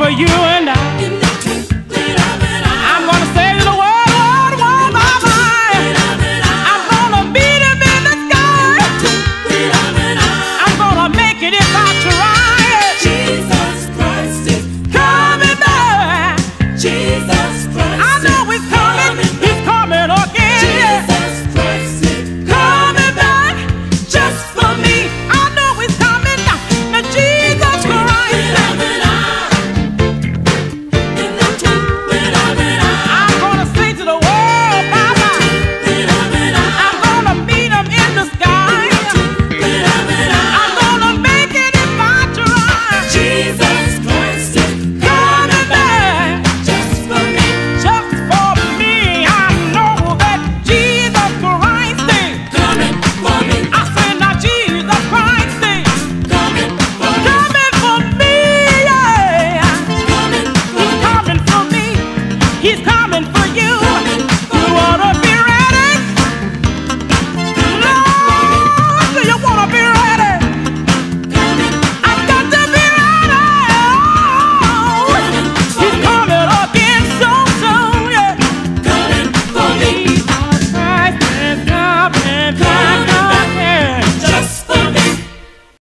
for you. He's coming.